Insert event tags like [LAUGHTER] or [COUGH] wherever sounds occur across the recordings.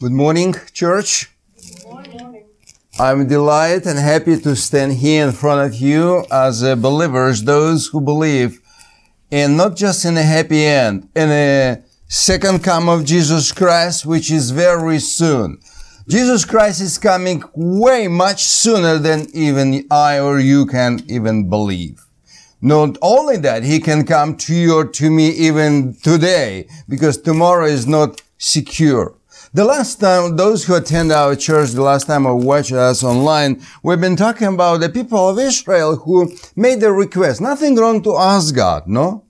Good morning, church. Good morning. I'm delighted and happy to stand here in front of you as believers, those who believe in not just in a happy end, in a second come of Jesus Christ, which is very soon. Jesus Christ is coming way much sooner than even I or you can even believe. Not only that, he can come to you or to me even today, because tomorrow is not secure. The last time, those who attend our church, the last time I watched us online, we've been talking about the people of Israel who made a request. Nothing wrong to ask God, no?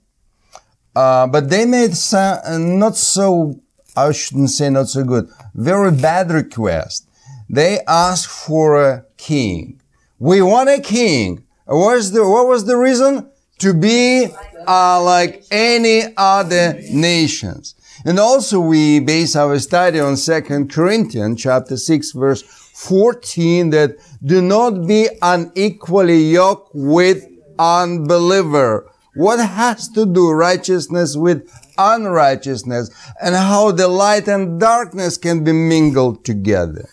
Uh, but they made some, not so, I shouldn't say not so good, very bad request. They asked for a king. We want a king. What was the, what was the reason? To be uh, like any other nations. And also we base our study on 2 Corinthians chapter 6 verse 14 that do not be unequally yoked with unbeliever. What has to do righteousness with unrighteousness and how the light and darkness can be mingled together?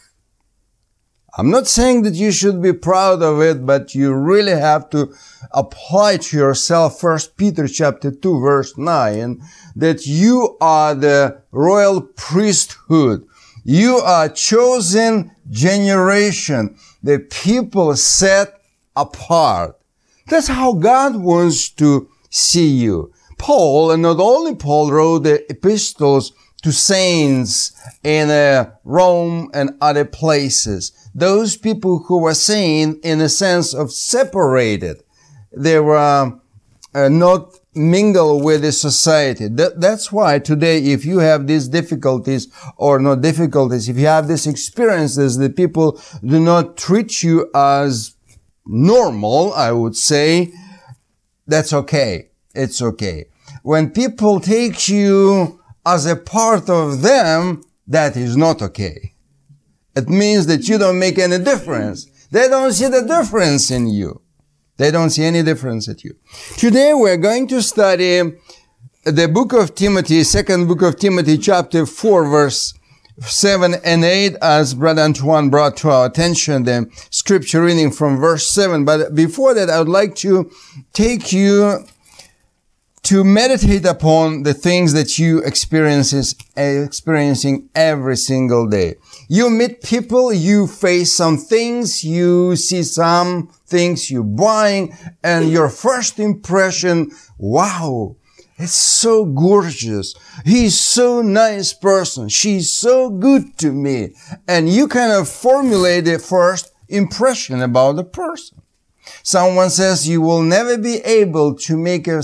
I'm not saying that you should be proud of it, but you really have to apply to yourself First Peter chapter 2 verse 9 that you are the royal priesthood. You are chosen generation, the people set apart. That's how God wants to see you. Paul, and not only Paul, wrote the epistles to saints in uh, Rome and other places. Those people who were saints in a sense of separated. They were uh, not mingle with the society. That, that's why today, if you have these difficulties or not difficulties, if you have these experiences, the people do not treat you as normal, I would say, that's okay. It's okay. When people take you as a part of them, that is not okay. It means that you don't make any difference. They don't see the difference in you. They don't see any difference at you. Today we're going to study the book of Timothy, second book of Timothy, chapter 4, verse 7 and 8, as Brother Antoine brought to our attention the scripture reading from verse 7. But before that, I would like to take you to meditate upon the things that you experiences, experiencing every single day. You meet people, you face some things, you see some things you're buying, and your first impression, wow, it's so gorgeous. He's so nice person. She's so good to me. And you kind of formulate a first impression about the person. Someone says you will never be able to make a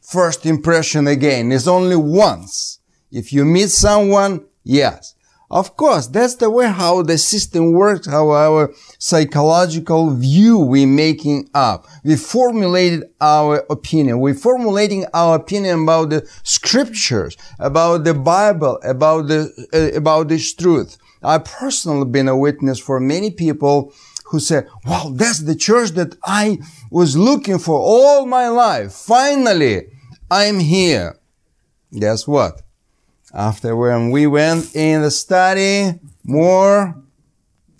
first impression again. It's only once. If you meet someone, yes. Of course, that's the way how the system works, how our psychological view we're making up. We formulated our opinion. We're formulating our opinion about the scriptures, about the Bible, about the, uh, about this truth. I've personally been a witness for many people who say, wow, that's the church that I was looking for all my life. Finally, I'm here. Guess what? After when we went in the study more,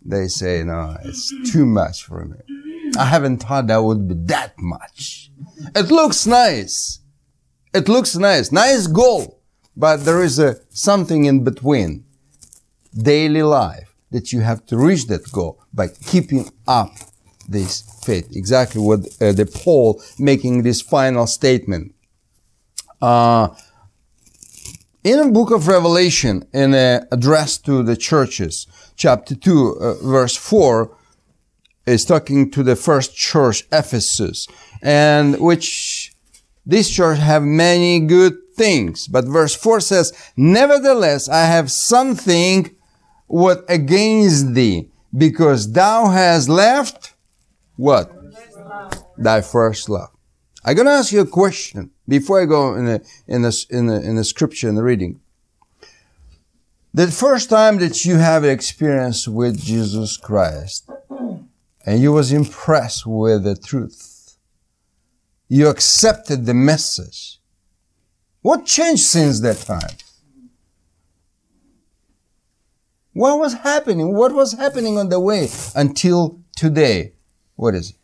they say, no, it's too much for me. I haven't thought that would be that much. It looks nice. It looks nice. Nice goal. But there is a something in between. Daily life that you have to reach that goal by keeping up this faith. Exactly what uh, the Paul making this final statement. Uh, in the book of Revelation, in an address to the churches, chapter 2, uh, verse 4, is talking to the first church, Ephesus, and which this church have many good things. But verse 4 says, Nevertheless, I have something what against thee, because thou hast left what? Thy first love. I'm going to ask you a question before I go in the, in the, in the, in the scripture and the reading. The first time that you have experience with Jesus Christ and you was impressed with the truth, you accepted the message. What changed since that time? What was happening? What was happening on the way until today? What is it?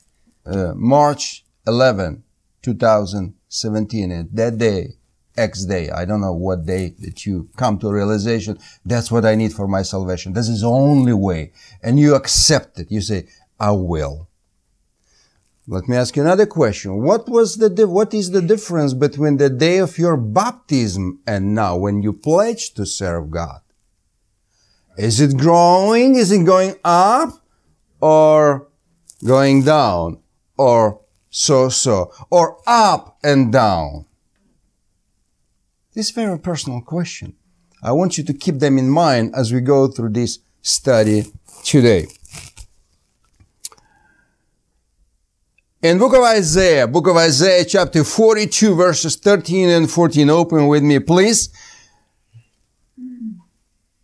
Uh, March 11, 2017. And that day, X day, I don't know what day that you come to a realization, that's what I need for my salvation. This is the only way. And you accept it. You say, I will. Let me ask you another question. What was the, what is the difference between the day of your baptism and now when you pledge to serve God? Is it growing? Is it going up or going down or so so or up and down? This very personal question. I want you to keep them in mind as we go through this study today. In book of Isaiah, book of Isaiah chapter 42 verses 13 and 14, open with me please.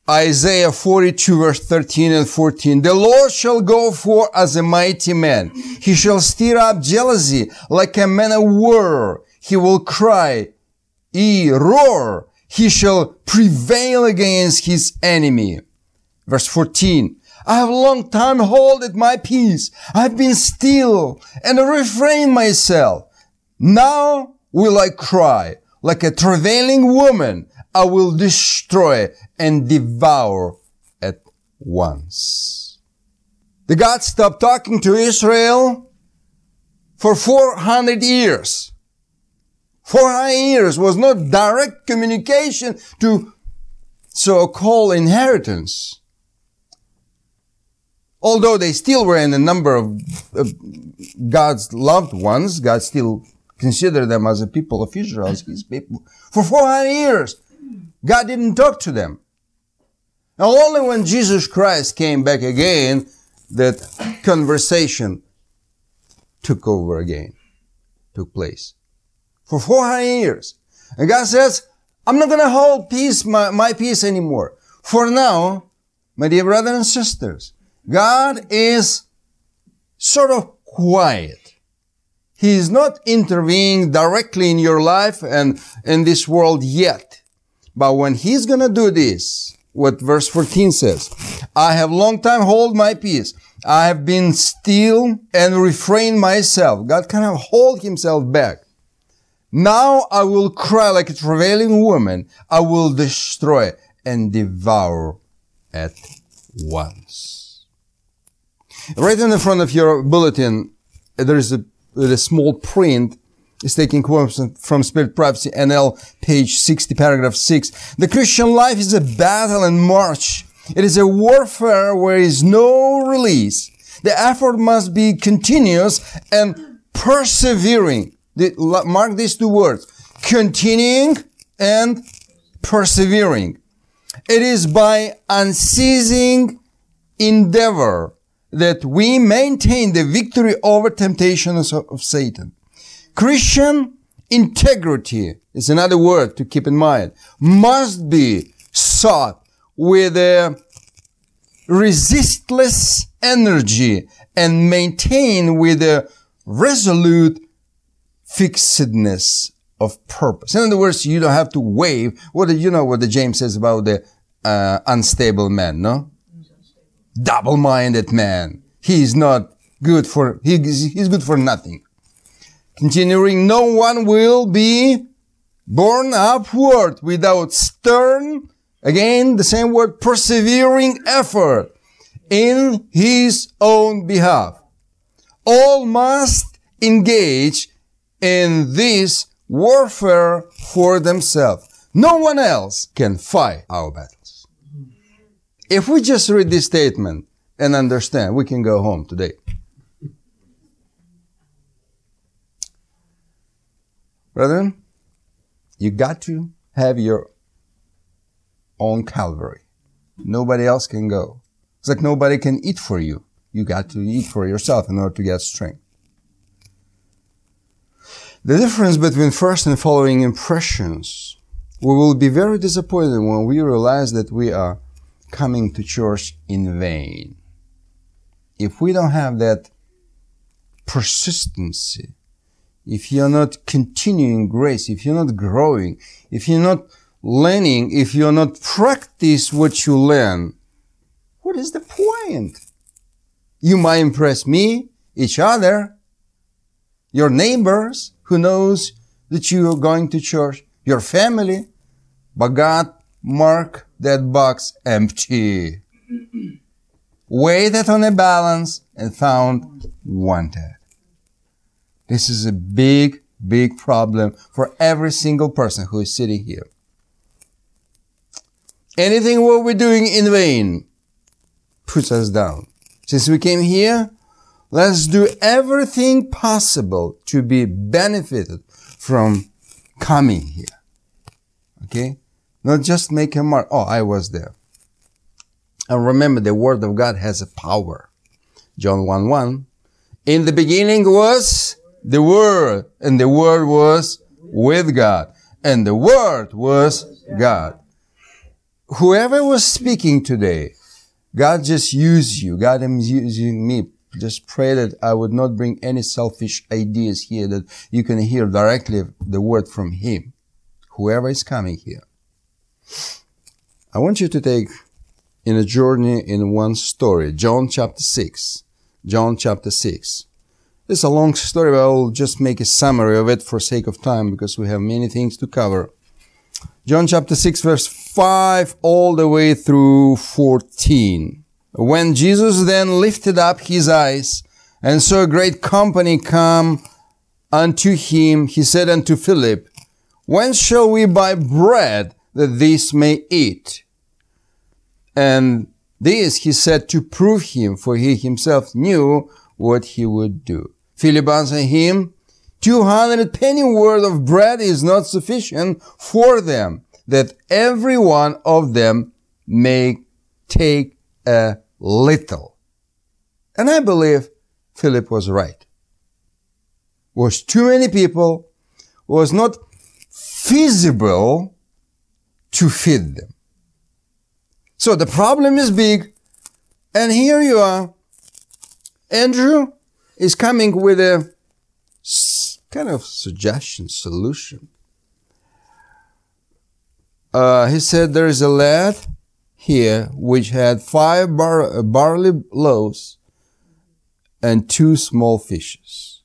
Isaiah 42 verse 13 and 14. The Lord shall go forth as a mighty man. He shall stir up jealousy like a man of war. He will cry, he roar. He shall prevail against his enemy. Verse 14. I have long time holded my peace. I have been still and refrained myself. Now will I cry like a travailing woman. I will destroy and devour at once. The God stopped talking to Israel for 400 years. 400 years was not direct communication to so-called inheritance although they still were in a number of, God's loved ones, God still considered them as a people of Israel, as his people. For 400 years, God didn't talk to them. And only when Jesus Christ came back again, that conversation took over again, took place. For 400 years. And God says, I'm not going to hold peace, my, my peace anymore. For now, my dear brothers and sisters, God is sort of quiet. He is not intervening directly in your life and in this world yet. But when He's gonna do this, what verse 14 says, I have long time hold my peace. I have been still and refrained myself. God kind of hold himself back. Now I will cry like a travailing woman. I will destroy and devour at once. Right in the front of your bulletin, there is a, a small print. It's taking quotes from Spirit Prophecy NL, page 60, paragraph 6. The Christian life is a battle and march. It is a warfare where is no release. The effort must be continuous and persevering. Mark these two words. Continuing and persevering. It is by unceasing endeavor that we maintain the victory over temptations of Satan. Christian integrity is another word to keep in mind, must be sought with a resistless energy and maintained with a resolute fixedness of purpose. In other words, you don't have to wave. What you know what the James says about the uh, unstable man, no? double-minded man. He is not good for, he is good for nothing. Continuing, no one will be born upward without stern, again, the same word, persevering effort in his own behalf. All must engage in this warfare for themselves. No one else can fight our battles. If we just read this statement and understand, we can go home today. Brethren, you got to have your own Calvary. Nobody else can go. It's like nobody can eat for you. You got to eat for yourself in order to get strength. The difference between first and following impressions, we will be very disappointed when we realize that we are coming to church in vain. If we don't have that persistency, if you're not continuing grace, if you're not growing, if you're not learning, if you're not practice what you learn, what is the point? You might impress me, each other, your neighbors who knows that you are going to church, your family, but God mark that box empty. [CLEARS THROAT] Weighed it on a balance and found wanted. This is a big, big problem for every single person who is sitting here. Anything what we're doing in vain puts us down. Since we came here, let's do everything possible to be benefited from coming here. Okay? Not just make a mark. Oh, I was there. And remember, the Word of God has a power. John 1 1. In the beginning was the Word, and the Word was with God, and the Word was God. Whoever was speaking today, God just used you. God is using me. Just pray that I would not bring any selfish ideas here, that you can hear directly the word from Him. Whoever is coming here. I want you to take in a journey in one story, John chapter 6. John chapter 6. It's a long story, but I'll just make a summary of it for sake of time because we have many things to cover. John chapter 6 verse 5 all the way through 14. When Jesus then lifted up his eyes and saw a great company come unto him, he said unto Philip, When shall we buy bread that these may eat? And this he said to prove him, for he himself knew what he would do. Philip answered him, 200 penny worth of bread is not sufficient for them, that every one of them may take a little. And I believe Philip was right. Was too many people, was not feasible to feed them. So the problem is big, and here you are. Andrew is coming with a kind of suggestion, solution. Uh, he said there is a lad here which had five bar- barley loaves and two small fishes.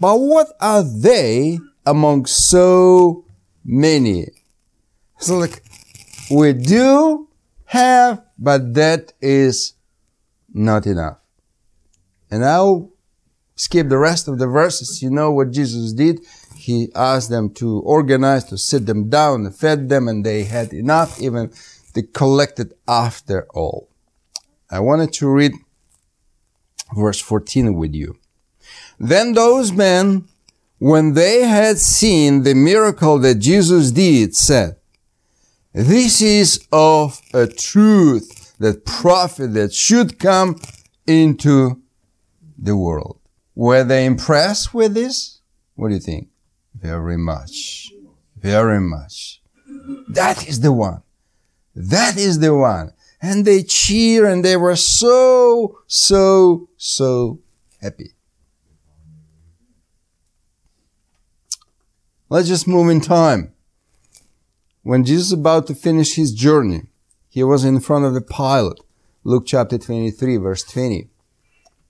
But what are they among so many? So like, we do have, but that is not enough. And I'll skip the rest of the verses. You know what Jesus did? He asked them to organize, to sit them down, fed them, and they had enough, even they collected after all. I wanted to read verse 14 with you. Then those men, when they had seen the miracle that Jesus did, said, this is of a truth that prophet that should come into the world. Were they impressed with this? What do you think? Very much. Very much. That is the one. That is the one. And they cheer and they were so, so, so happy. Let's just move in time. When Jesus was about to finish his journey, he was in front of the Pilate. Luke chapter 23 verse 20.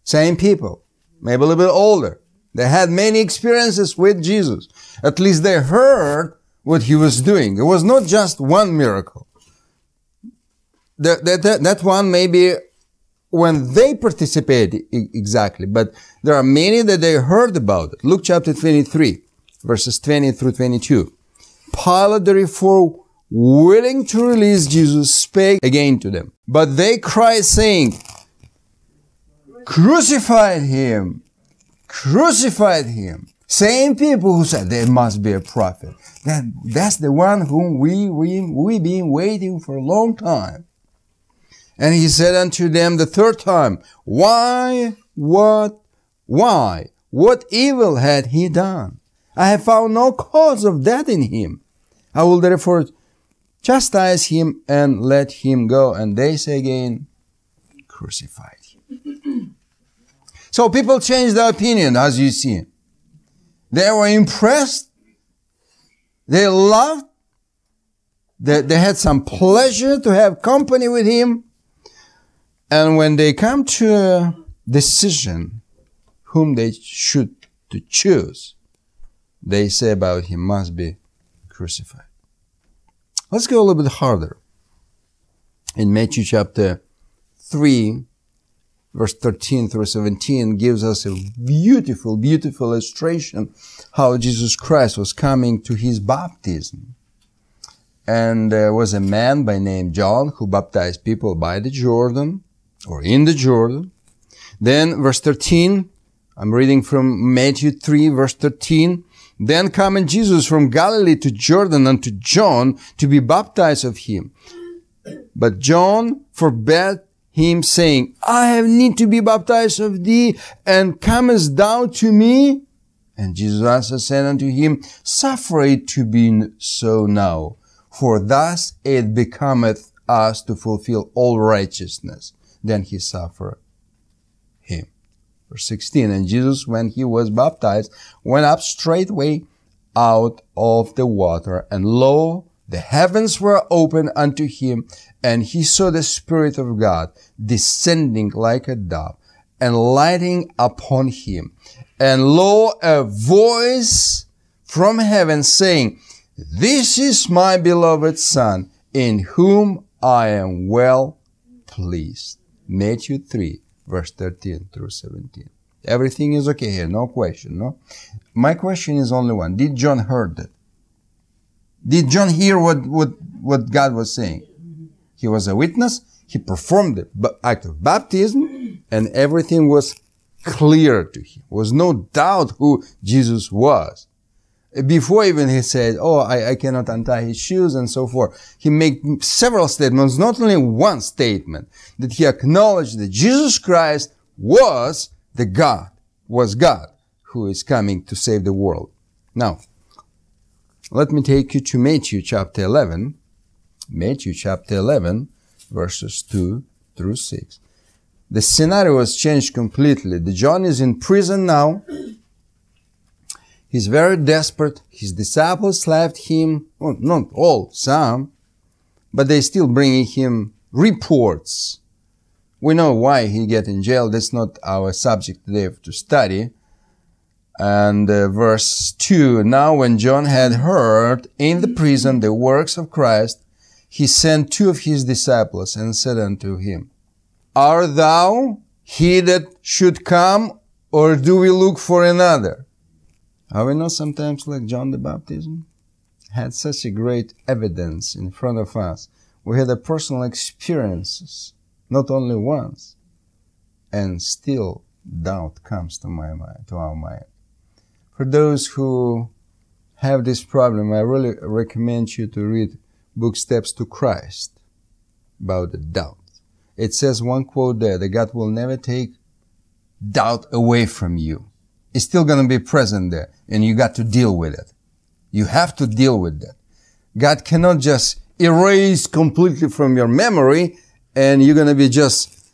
Same people, maybe a little bit older. They had many experiences with Jesus. At least they heard what he was doing. It was not just one miracle. That, that, that one maybe when they participated exactly, but there are many that they heard about it. Luke chapter 23, verses 20 through 22. Pilate therefore, willing to release Jesus, spake again to them. But they cried, saying, Crucified him! Crucified him! Same people who said there must be a prophet. That, that's the one whom we, we, we been waiting for a long time. And he said unto them the third time, Why, what, why, what evil had he done? I have found no cause of death in him. I will therefore chastise him and let him go. And they say again, crucified him. [CLEARS THROAT] so people change their opinion, as you see. They were impressed. They loved. They, they had some pleasure to have company with him. And when they come to a decision whom they should to choose, they say about him must be crucified. Let's go a little bit harder. In Matthew chapter 3, verse 13 through 17 gives us a beautiful, beautiful illustration how Jesus Christ was coming to his baptism. And there was a man by name John who baptized people by the Jordan or in the Jordan. Then verse 13, I'm reading from Matthew 3 verse 13. Then coming Jesus from Galilee to Jordan unto John to be baptized of him. But John forbade him saying, I have need to be baptized of thee and comest thou to me? And Jesus answered said unto him, Suffer it to be so now, for thus it becometh us to fulfill all righteousness. Then he suffered him. Verse 16, And Jesus, when he was baptized, went up straightway out of the water, and lo, the heavens were opened unto him, and he saw the Spirit of God descending like a dove and lighting upon him. And lo, a voice from heaven saying, This is my beloved Son, in whom I am well pleased. Matthew 3, verse 13 through 17. Everything is okay here, no question, no? My question is only one. Did John heard it? Did John hear what, what, what God was saying? He was a witness. He performed the act of baptism and everything was clear to him. There was no doubt who Jesus was. Before even he said, Oh, I, I cannot untie his shoes and so forth. He made several statements, not only one statement, that he acknowledged that Jesus Christ was the God, was God who is coming to save the world. Now, let me take you to Matthew chapter 11, Matthew chapter 11, verses 2 through 6. The scenario has changed completely. The John is in prison now. He's very desperate. His disciples left him, well, not all, some, but they still bringing him reports. We know why he get in jail. That's not our subject today to study. And uh, verse 2, Now when John had heard in the prison the works of Christ, he sent two of his disciples and said unto him, Art thou he that should come, or do we look for another? Are we not sometimes like John the Baptist? Had such a great evidence in front of us. We had a personal experiences, not only once, and still doubt comes to my mind, to our mind. For those who have this problem, I really recommend you to read book Steps to Christ about the doubt. It says one quote there that God will never take doubt away from you. It's still going to be present there and you got to deal with it. You have to deal with that. God cannot just erase completely from your memory and you're going to be just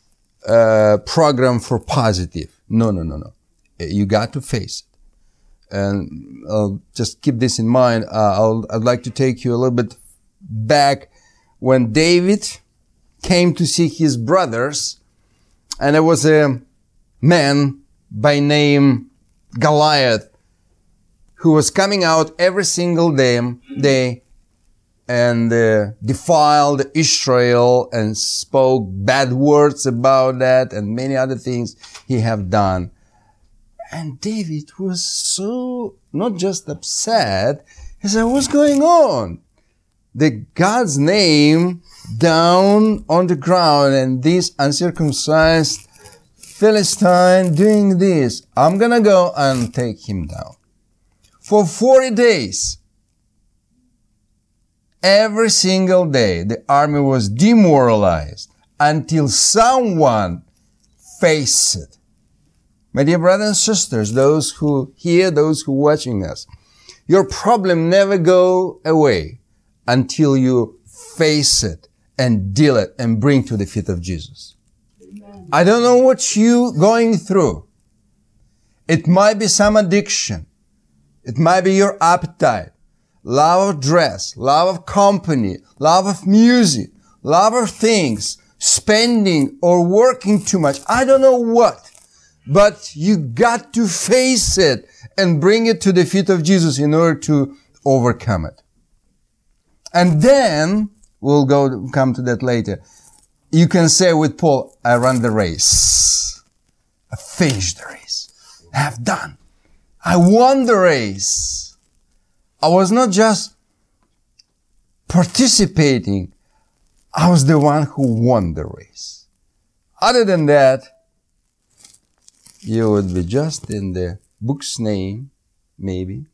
uh, programmed for positive. No, no, no, no. You got to face it. And I'll just keep this in mind. Uh, i would like to take you a little bit back when David came to see his brothers and there was a man by name Goliath who was coming out every single day, day and uh, defiled Israel and spoke bad words about that and many other things he have done. And David was so not just upset, he said, what's going on? The God's name down on the ground and this uncircumcised Philistine doing this. I'm gonna go and take him down. For 40 days, every single day, the army was demoralized until someone faced it. My dear brothers and sisters, those who hear, those who watching us, your problem never go away until you face it and deal it and bring to the feet of Jesus. Amen. I don't know what you going through. It might be some addiction. It might be your appetite, love of dress, love of company, love of music, love of things, spending or working too much. I don't know what, but you got to face it and bring it to the feet of Jesus in order to overcome it. And then we'll go come to that later. You can say with Paul, I run the race. I finished the race. I have done. I won the race. I was not just participating. I was the one who won the race. Other than that, you would be just in the book's name, maybe.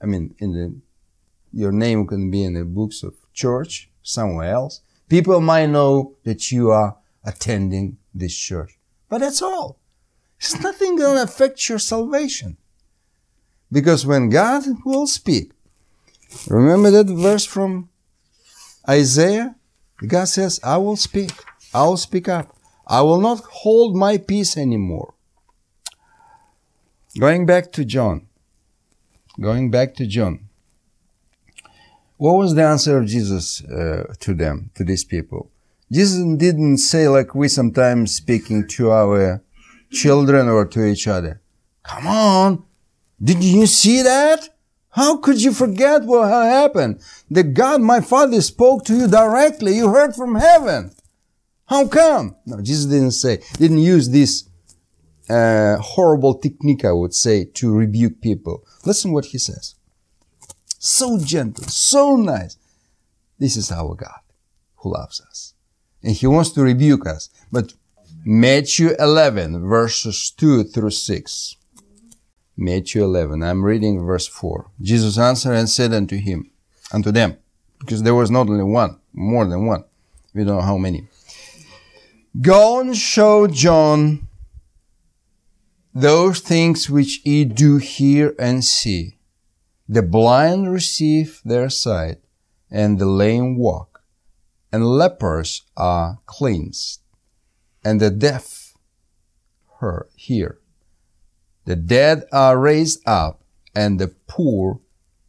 I mean, in the, your name can be in the books of church somewhere else. People might know that you are attending this church. But that's all. It's nothing going to affect your salvation. Because when God will speak, remember that verse from Isaiah? God says, I will speak. I will speak up. I will not hold my peace anymore. Going back to John. Going back to John. What was the answer of Jesus uh, to them, to these people? Jesus didn't say like we sometimes speaking to our children or to each other. Come on. Did you see that? How could you forget what happened? The God, my Father, spoke to you directly. You heard from heaven. How come? No, Jesus didn't say, didn't use this uh, horrible technique, I would say, to rebuke people. Listen what he says so gentle, so nice. This is our God who loves us. And he wants to rebuke us. But Matthew 11 verses 2 through 6. Matthew 11. I'm reading verse 4. Jesus answered and said unto him, unto them, because there was not only one, more than one. We don't know how many. Go and show John those things which ye do hear and see the blind receive their sight, and the lame walk, and lepers are cleansed, and the deaf hear. The dead are raised up, and the poor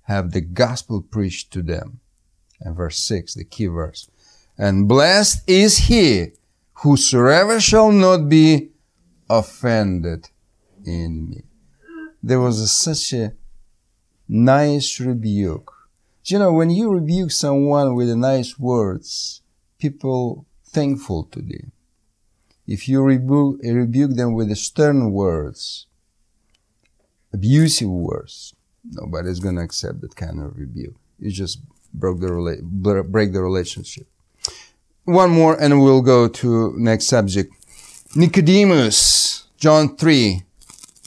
have the gospel preached to them. And verse 6, the key verse. And blessed is he whosoever shall not be offended in me. There was a, such a nice rebuke. You know, when you rebuke someone with nice words, people thankful to thee. If you rebuke, rebuke them with stern words, abusive words, nobody's going to accept that kind of rebuke. You just broke the rela- break the relationship. One more and we'll go to next subject. Nicodemus, John 3,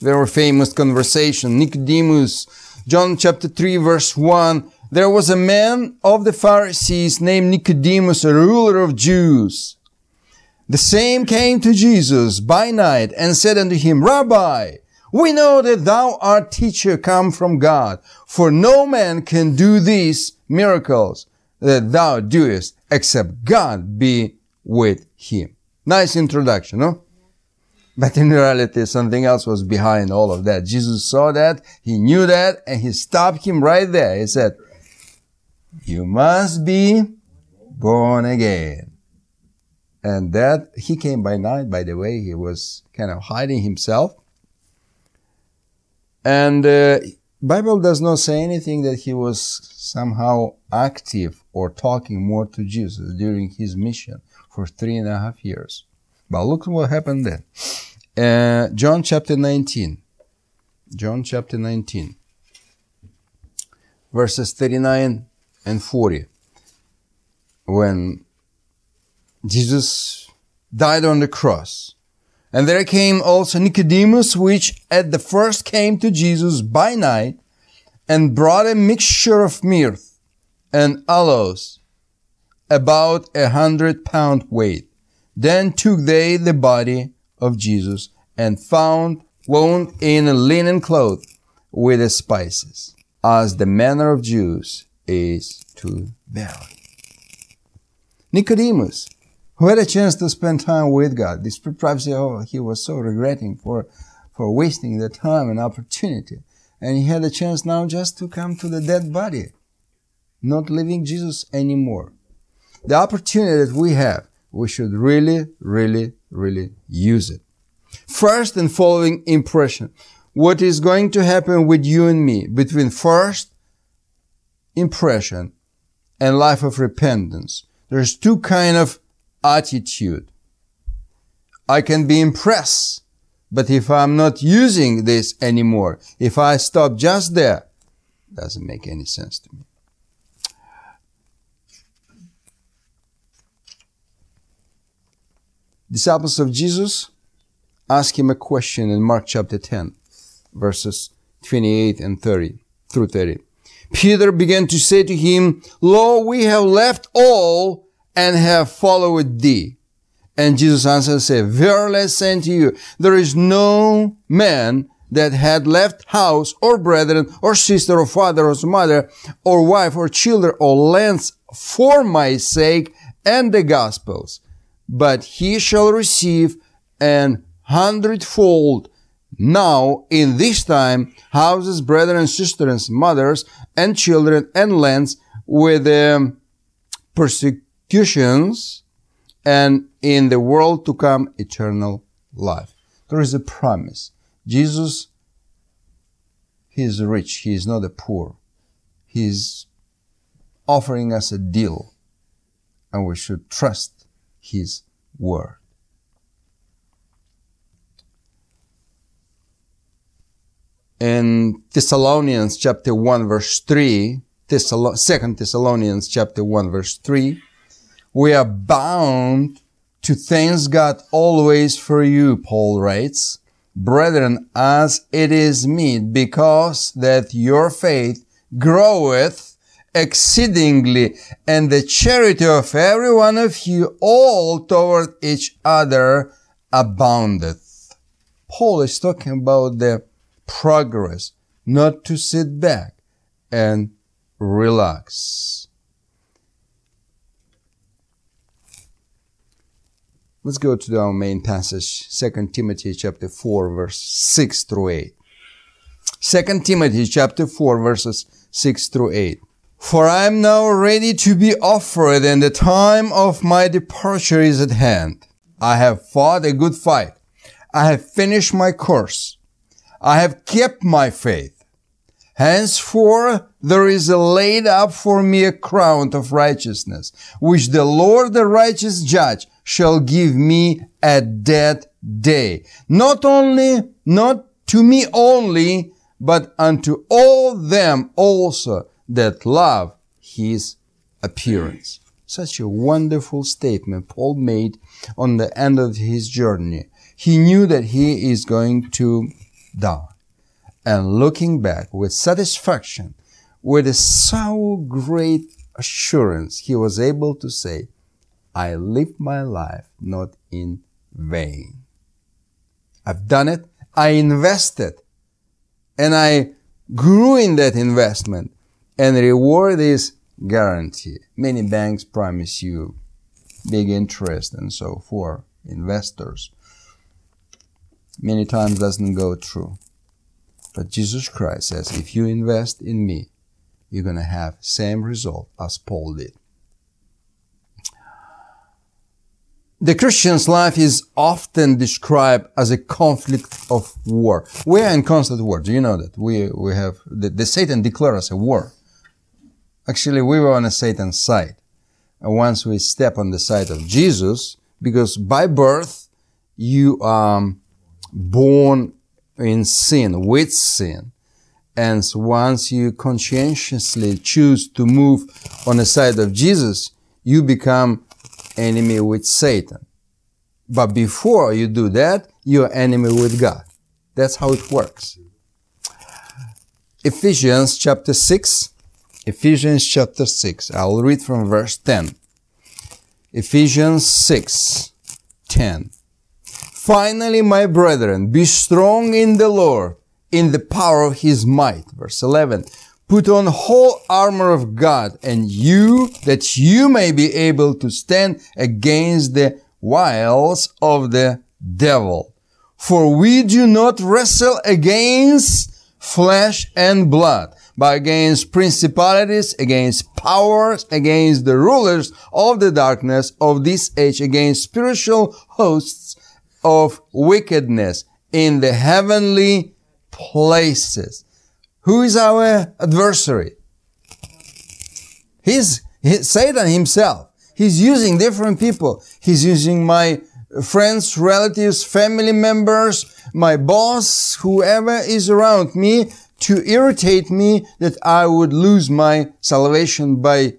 very famous conversation. Nicodemus John chapter 3 verse 1, there was a man of the Pharisees named Nicodemus, a ruler of Jews. The same came to Jesus by night and said unto him, Rabbi, we know that thou art teacher come from God, for no man can do these miracles that thou doest except God be with him. Nice introduction, no? But in reality, something else was behind all of that. Jesus saw that, he knew that, and he stopped him right there. He said, you must be born again. And that, he came by night, by the way, he was kind of hiding himself. And uh, Bible does not say anything that he was somehow active or talking more to Jesus during his mission for three and a half years. But look what happened then. Uh, John chapter 19. John chapter 19. Verses 39 and 40. When Jesus died on the cross. And there came also Nicodemus, which at the first came to Jesus by night and brought a mixture of myrrh and aloes, about a hundred pound weight then took they the body of Jesus and found wound in a linen cloth with the spices, as the manner of Jews is to bury. Nicodemus, who had a chance to spend time with God, this perhaps oh, he was so regretting for, for wasting the time and opportunity. And he had a chance now just to come to the dead body, not living Jesus anymore. The opportunity that we have we should really, really, really use it. First and following impression. What is going to happen with you and me between first impression and life of repentance? There's two kind of attitude. I can be impressed, but if I'm not using this anymore, if I stop just there, doesn't make any sense to me. Disciples of Jesus ask him a question in Mark chapter 10, verses 28 and 30 through 30. Peter began to say to him, Lo, we have left all and have followed thee. And Jesus answered and said, Verily I say unto you, there is no man that had left house or brethren or sister or father or mother or wife or children or lands for my sake and the gospels, but he shall receive an hundredfold now in this time houses, brethren and sisters, mothers and children and lands with um, persecutions and in the world to come eternal life. There is a promise. Jesus, He is rich. He is not a poor. He is offering us a deal and we should trust His word. In Thessalonians chapter 1 verse 3, Thessalo- 2 Thessalonians chapter 1 verse 3, we are bound to thank God always for you, Paul writes, brethren, as it is meet, because that your faith groweth exceedingly, and the charity of every one of you all toward each other aboundeth. Paul is talking about the progress, not to sit back and relax. Let's go to our main passage, 2 Timothy chapter 4, verse 6 through 8. 2 Timothy chapter 4, verses 6 through 8. For I am now ready to be offered, and the time of my departure is at hand. I have fought a good fight. I have finished my course. I have kept my faith. Henceforth there is laid up for me a crown of righteousness, which the Lord the righteous judge shall give me at that day. Not only, not to me only, but unto all them also that love his appearance. Such a wonderful statement Paul made on the end of his journey. He knew that he is going to die. And looking back with satisfaction, with a so great assurance, he was able to say, I live my life not in vain. I've done it. I invested and I grew in that investment and reward is guaranteed. Many banks promise you big interest and so for investors. Many times doesn't go true. But Jesus Christ says, if you invest in me, you're going to have same result as Paul did. The Christian's life is often described as a conflict of war. We are in constant war. Do you know that? We, we have, the, the Satan declares us a war. Actually, we were on a Satan's side. And once we step on the side of Jesus, because by birth, you are um, born in sin, with sin. And once you conscientiously choose to move on the side of Jesus, you become enemy with Satan. But before you do that, you're enemy with God. That's how it works. Ephesians chapter 6. Ephesians chapter 6. I'll read from verse 10. Ephesians 6, 10. Finally, my brethren, be strong in the Lord, in the power of his might. Verse 11. Put on whole armor of God and you that you may be able to stand against the wiles of the devil. For we do not wrestle against flesh and blood, but against principalities, against powers, against the rulers of the darkness of this age, against spiritual hosts of wickedness in the heavenly places. Who is our adversary? He's, he's Satan himself. He's using different people. He's using my friends, relatives, family members, my boss, whoever is around me to irritate me that I would lose my salvation by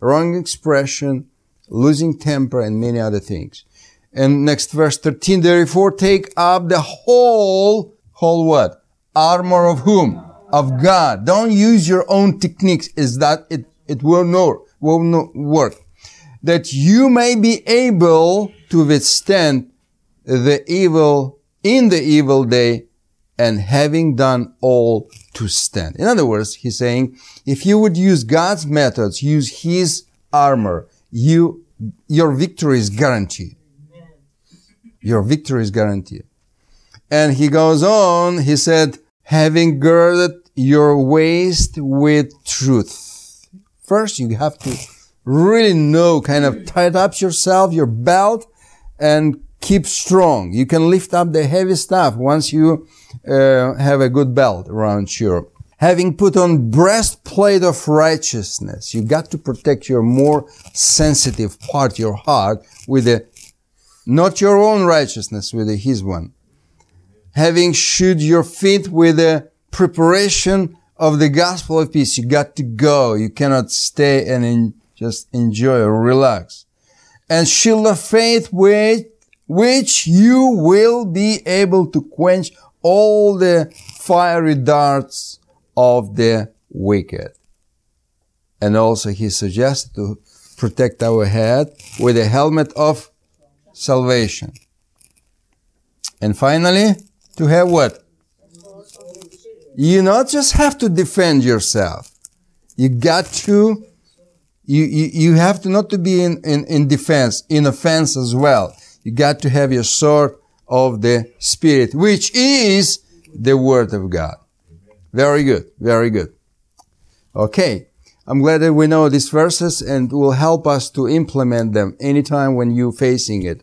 wrong expression, losing temper, and many other things. And next verse 13, therefore take up the whole, whole what? Armor of whom? Of God. Don't use your own techniques. Is that it, it will not, will not work. That you may be able to withstand the evil in the evil day and having done all to stand. In other words, he's saying, if you would use God's methods, use his armor, you, your victory is guaranteed. Your victory is guaranteed. And he goes on, he said, having girded your waist with truth. First, you have to really know, kind of tight up yourself, your belt, and keep strong. You can lift up the heavy stuff once you uh, have a good belt around you. Having put on breastplate of righteousness, you got to protect your more sensitive part, your heart, with the, not your own righteousness, with his one. Having shoed your feet with the preparation of the gospel of peace, you got to go. You cannot stay and just enjoy or relax and shield of faith with which you will be able to quench all the fiery darts of the wicked. And also he suggested to protect our head with a helmet of salvation. And finally, to have what? You not just have to defend yourself. You got to you, you, you have to not to be in, in, in defense, in offense as well. You got to have your sword of the Spirit, which is the Word of God. Very good. Very good. Okay. I'm glad that we know these verses and will help us to implement them anytime when you're facing it.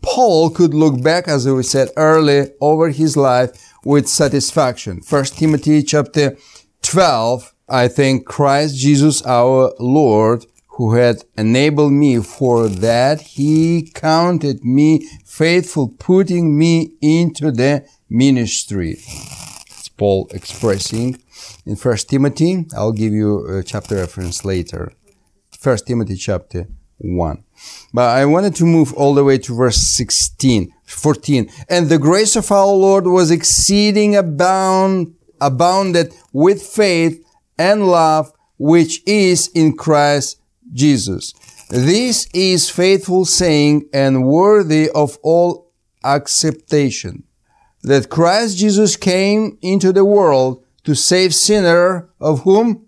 Paul could look back, as we said earlier, over his life with satisfaction. First Timothy chapter 12 I think, Christ Jesus our Lord who had enabled me for that he counted me faithful putting me into the ministry. It's Paul expressing in First Timothy. I'll give you a chapter reference later. First Timothy chapter 1. But I wanted to move all the way to verse 16, 14. And the grace of our Lord was exceeding abound, abounded with faith and love which is in Christ Jesus. This is faithful saying and worthy of all acceptation that Christ Jesus came into the world to save sinner of whom?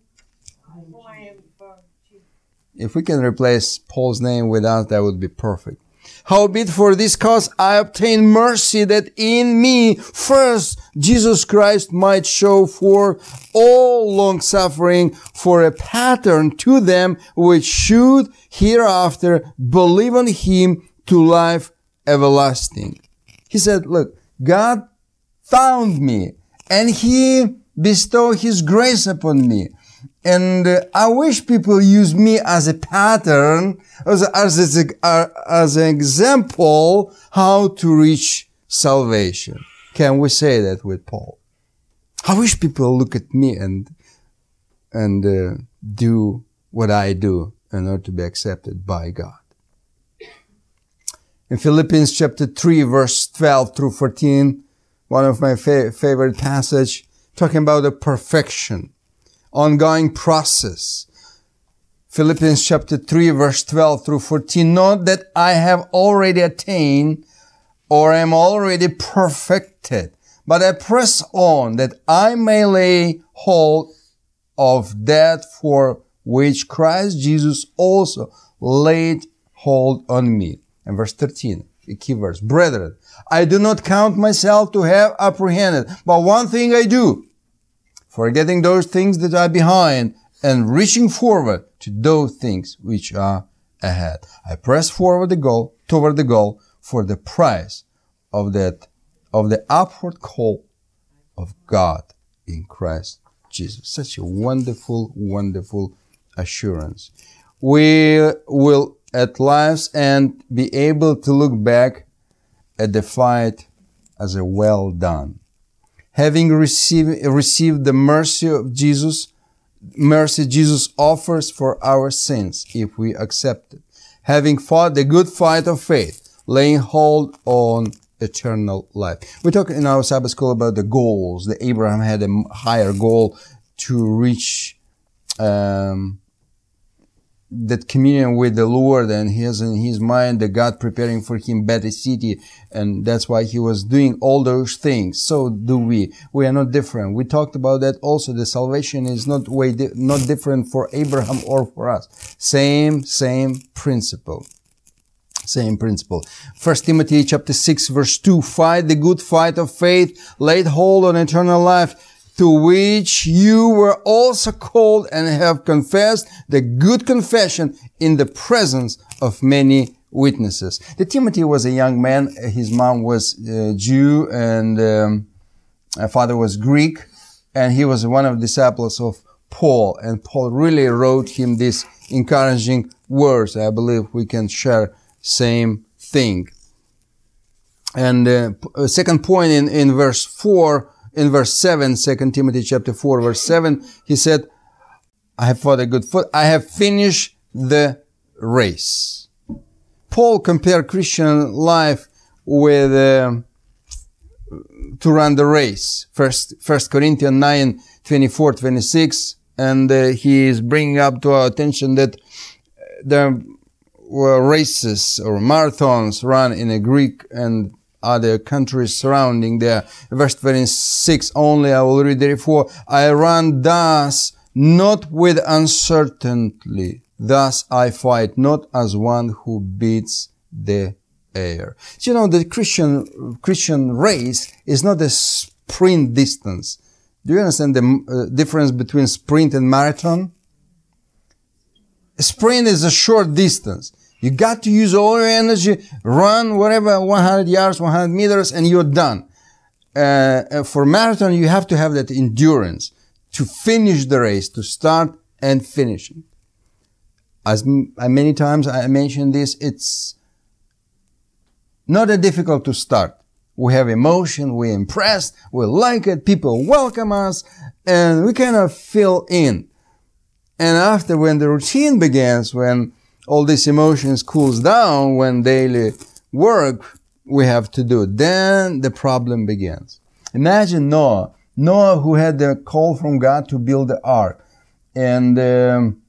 If we can replace Paul's name with us, that would be perfect. Howbeit for this cause I obtain mercy that in me first Jesus Christ might show for all long suffering for a pattern to them which should hereafter believe on him to life everlasting. He said, look, God found me and he bestowed his grace upon me. And uh, I wish people use me as a pattern, as, as, a, uh, as an example how to reach salvation. Can we say that with Paul? I wish people look at me and, and uh, do what I do in order to be accepted by God. In Philippians chapter 3 verse 12 through 14, one of my fa- favorite passage talking about the perfection ongoing process. Philippians chapter 3 verse 12 through 14. Not that I have already attained or am already perfected, but I press on that I may lay hold of that for which Christ Jesus also laid hold on me. And verse 13, a key verse. Brethren, I do not count myself to have apprehended, but one thing I do, forgetting those things that are behind and reaching forward to those things which are ahead. I press forward the goal, toward the goal for the prize of that, of the upward call of God in Christ Jesus. Such a wonderful, wonderful assurance. We will at life's end be able to look back at the fight as a well done. Having received, received the mercy of Jesus, mercy Jesus offers for our sins if we accept it. Having fought the good fight of faith, laying hold on eternal life. We talk in our Sabbath school about the goals. That Abraham had a higher goal to reach um, that communion with the Lord, and he has in his mind the God preparing for him better city, and that's why he was doing all those things. So do we. We are not different. We talked about that also. The salvation is not way di- not different for Abraham or for us. Same, same principle. Same principle. First Timothy chapter 6 verse 2. Fight the good fight of faith. Lay hold on eternal life to which you were also called and have confessed the good confession in the presence of many witnesses. The Timothy was a young man. His mom was uh, Jew and um, father was Greek, and he was one of the disciples of Paul. And Paul really wrote him these encouraging words. I believe we can share same thing. And uh, second point in, in verse 4, in verse 7, 2 Timothy chapter 4, verse 7, he said, I have fought a good foot. I have finished the race. Paul compared Christian life with, uh, to run the race. First, First Corinthians 9, 24, 26. And uh, he is bringing up to our attention that there were races or marathons run in a Greek and other countries surrounding there. Verse 26 only I will read therefore I run thus not with uncertainty. Thus I fight not as one who beats the air. You know, the Christian, Christian race is not a sprint distance. Do you understand the uh, difference between sprint and marathon? A sprint is a short distance. You got to use all your energy, run whatever, 100 yards, 100 meters, and you're done. Uh, for marathon, you have to have that endurance to finish the race, to start and finish. As m- many times I mentioned this, it's not that difficult to start. We have emotion, we're impressed, we like it, people welcome us, and we kind of fill in. And after when the routine begins, when all these emotions cools down when daily work we have to do. Then the problem begins. Imagine Noah. Noah who had the call from God to build the ark. And um,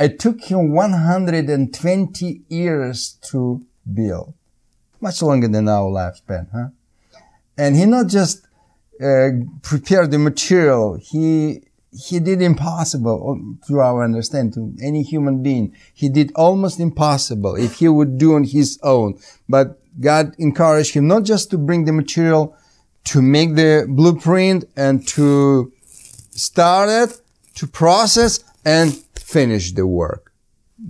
it took him 120 years to build. Much longer than our lifespan, huh? And he not just uh, prepared the material, he he did impossible oh, to our understanding to any human being he did almost impossible if he would do on his own. But god encouraged him not just to bring the material to make the blueprint and to start it to process and finish the work.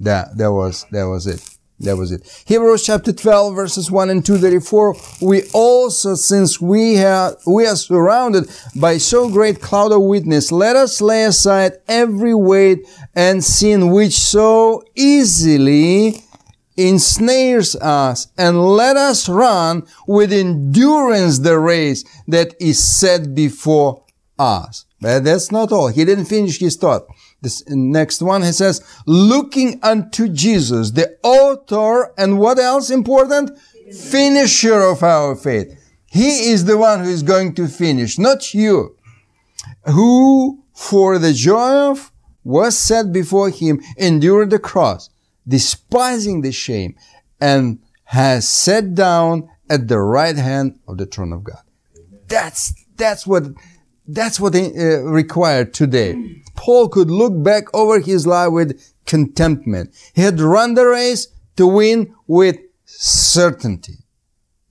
That that was that was it that was it. Hebrews chapter 12 verses 1 and 2, therefore we also, since we have, we are surrounded by so great cloud of witness, let us lay aside every weight and sin which so easily ensnares us and let us run with endurance the race that is set before us. But that's not all. He didn't finish his thought. This next one, he says, looking unto Jesus, the author and what else important? Finisher of our faith. He is the one who is going to finish, not you. Who for the joy of was set before him endured the cross, despising the shame, and has sat down at the right hand of the throne of God. That's, that's what, that's what uh, required today. Paul could look back over his life with contentment. He had run the race to win with certainty.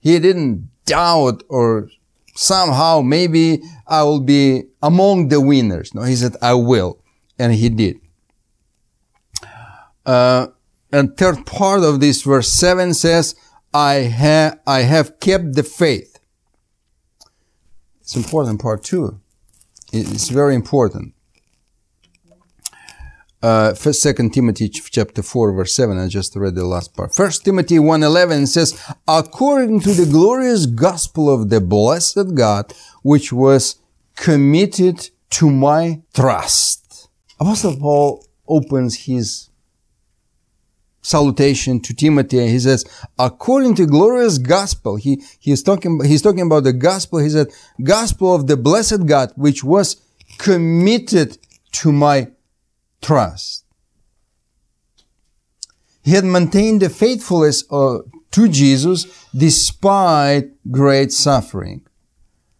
He didn't doubt or somehow, maybe I will be among the winners. No, he said, I will. And he did. Uh, and third part of this verse 7 says, I have, I have kept the faith. It's important part two. It's very important. Uh, first, second Timothy chapter 4 verse 7. I just read the last part. First Timothy 1.11 says, according to the glorious gospel of the blessed God, which was committed to my trust. Apostle Paul opens his salutation to Timothy. He says, according to glorious gospel, he, he's talking, he's talking about the gospel. He said, gospel of the blessed God, which was committed to my trust. He had maintained the faithfulness uh, to Jesus despite great suffering.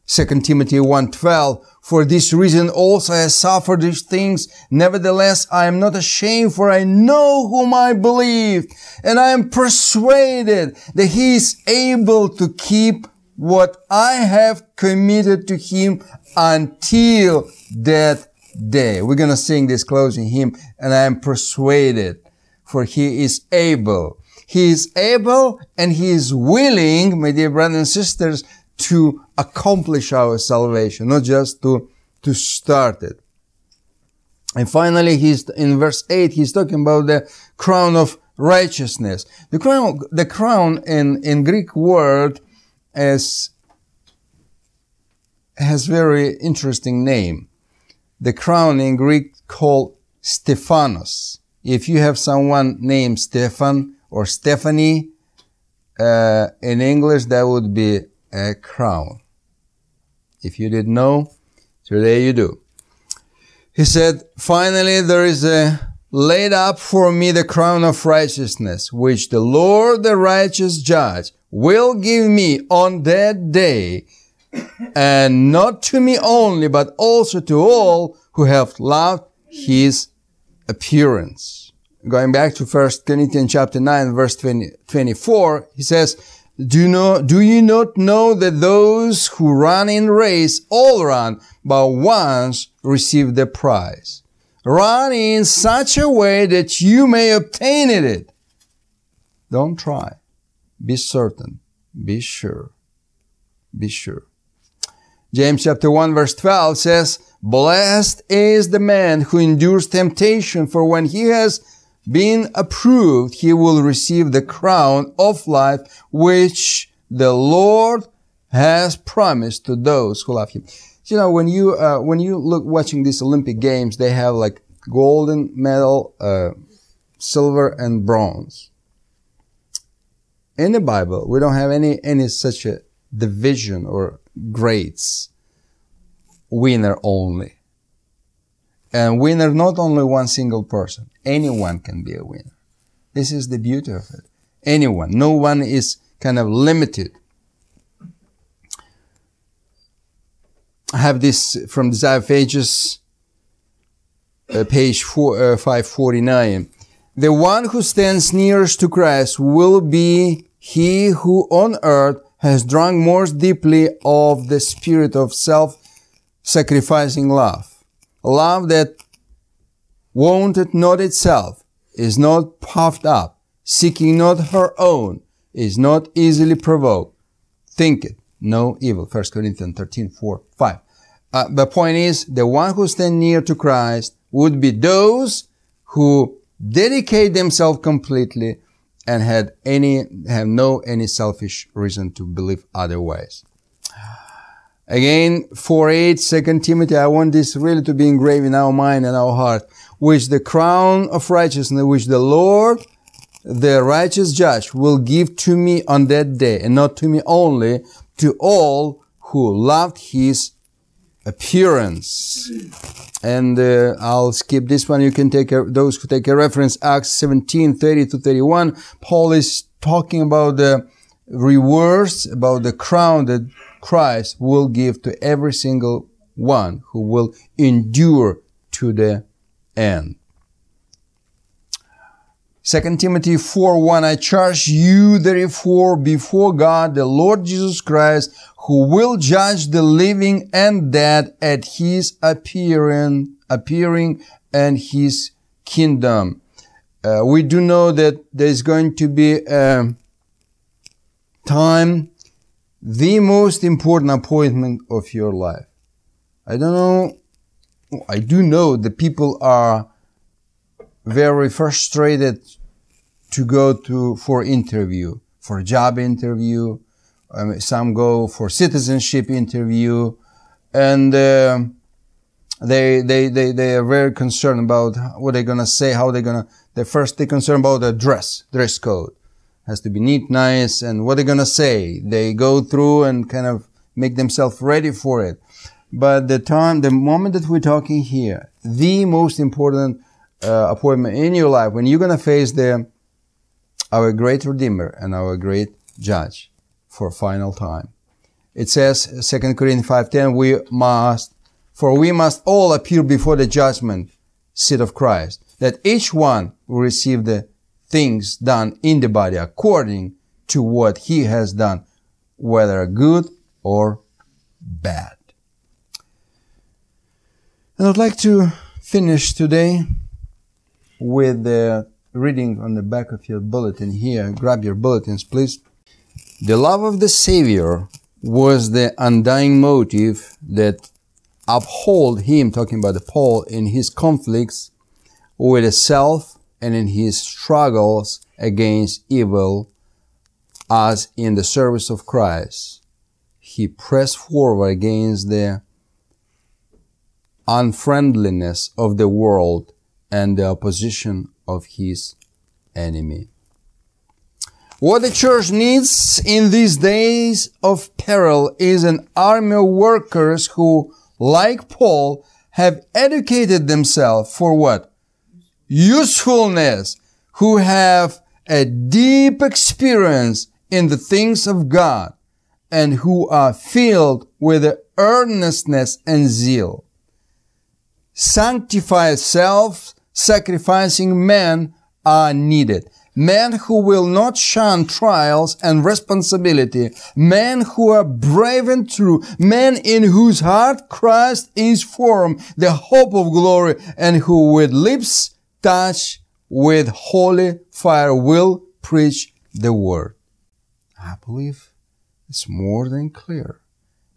2 Timothy 1.12 For this reason also I suffered these things. Nevertheless, I am not ashamed for I know whom I believe and I am persuaded that he is able to keep what I have committed to him until that day. We're going to sing this closing hymn, and I am persuaded, for he is able. He is able and he is willing, my dear brothers and sisters, to accomplish our salvation, not just to, to start it. And finally, he's in verse 8, he's talking about the crown of righteousness. The crown, the crown in, in Greek word is, has very interesting name the crown in Greek called Stephanos. If you have someone named Stefan or Stephanie, uh, in English that would be a crown. If you didn't know, today you do. He said, finally there is a laid up for me the crown of righteousness, which the Lord the righteous judge will give me on that day, and not to me only, but also to all who have loved his appearance. Going back to 1 Corinthians chapter 9, verse 20, 24, he says, do, you know, do you not know that those who run in race all run, but once receive the prize? Run in such a way that you may obtain it. Don't try. Be certain. Be sure. Be sure. James chapter 1 verse 12 says, Blessed is the man who endures temptation, for when he has been approved, he will receive the crown of life which the Lord has promised to those who love him. You know, when you, uh, when you look watching these Olympic games, they have like golden medal, uh, silver and bronze. In the Bible, we don't have any, any such a division or grades. Winner only. And winner, not only one single person. Anyone can be a winner. This is the beauty of it. Anyone. No one is kind of limited. I have this from Desire of Ages, uh, page four, uh, 549. The one who stands nearest to Christ will be he who on earth has drunk most deeply of the spirit of self-sacrificing love. Love that wanted not itself, is not puffed up, seeking not her own, is not easily provoked, thinketh no evil. 1 Corinthians 13, 4, 5. Uh, the point is, the one who stand near to Christ would be those who dedicate themselves completely and had any, have no any selfish reason to believe otherwise. Again, 4 8, 2 Timothy, I want this really to be engraved in our mind and our heart, which the crown of righteousness, which the Lord, the righteous judge, will give to me on that day, and not to me only, to all who loved his appearance. And uh, I'll skip this one. You can take a, those who take a reference, Acts 17, 30 to 31. Paul is talking about the rewards, about the crown that Christ will give to every single one who will endure to the end. 2 Timothy 4 1, I charge you therefore before God, the Lord Jesus Christ, who will judge the living and dead at his appearing, appearing and his kingdom. Uh, we do know that there's going to be a time, the most important appointment of your life. I don't know, I do know that people are very frustrated to go to for interview, for job interview. Um, some go for citizenship interview, and uh, they, they they they are very concerned about what they're gonna say, how they're gonna. They first they concerned about the dress, dress code has to be neat, nice, and what they're gonna say. They go through and kind of make themselves ready for it. But the time, the moment that we're talking here, the most important uh, appointment in your life when you're gonna face the our great Redeemer and our great Judge for final time. It says, 2 Corinthians 5.10, we must, for we must all appear before the judgment seat of Christ, that each one will receive the things done in the body according to what he has done, whether good or bad. And I'd like to finish today with the reading on the back of your bulletin here. Grab your bulletins, please. The love of the Savior was the undying motive that uphold him, talking about the Paul, in his conflicts with self and in his struggles against evil as in the service of Christ. He pressed forward against the unfriendliness of the world and the opposition of his enemy. What the church needs in these days of peril is an army of workers who, like Paul, have educated themselves for what? Usefulness, who have a deep experience in the things of God and who are filled with earnestness and zeal. Sanctified self sacrificing men are needed. Men who will not shun trials and responsibility. Men who are brave and true. Men in whose heart Christ is formed, the hope of glory, and who with lips touched with holy fire will preach the word. I believe it's more than clear.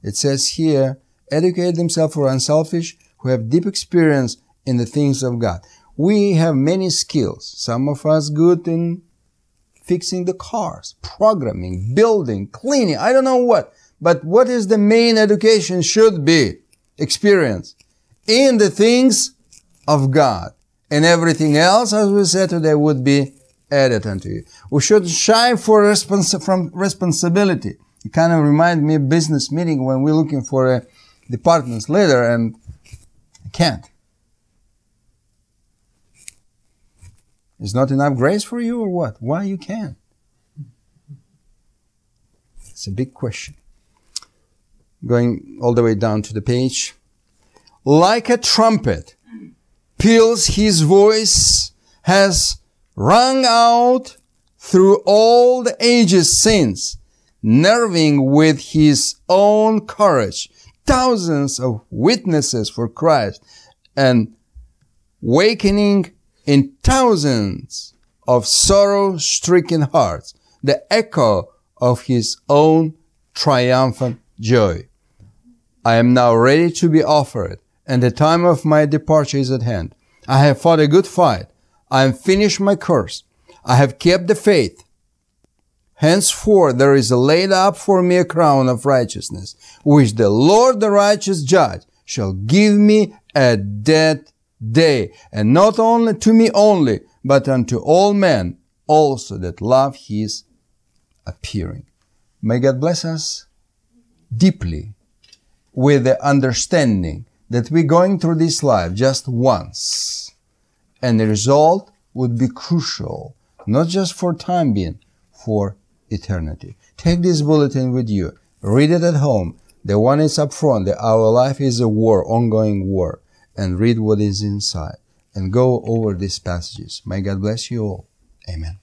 It says here, educate themselves for unselfish, who have deep experience in the things of God. We have many skills. Some of us good in fixing the cars, programming, building, cleaning, I don't know what. But what is the main education should be? Experience in the things of God. And everything else, as we said today, would be added unto you. We should strive for respons- from responsibility. It kind of reminds me of business meeting when we're looking for a department's leader and I can't. Is not enough grace for you or what? Why you can't? It's a big question. Going all the way down to the page. Like a trumpet, peals his voice has rung out through all the ages since, nerving with his own courage thousands of witnesses for Christ and wakening in thousands of sorrow-stricken hearts the echo of his own triumphant joy. I am now ready to be offered, and the time of my departure is at hand. I have fought a good fight. I have finished my course. I have kept the faith. Henceforth there is laid up for me a crown of righteousness, which the Lord the righteous judge shall give me at that day, and not only to me only, but unto all men also that love his appearing. May God bless us deeply with the understanding that we're going through this life just once, and the result would be crucial, not just for time being, for eternity. Take this bulletin with you. Read it at home. The one is up front. The, our life is a war, ongoing war and read what is inside and go over these passages. May God bless you all. Amen.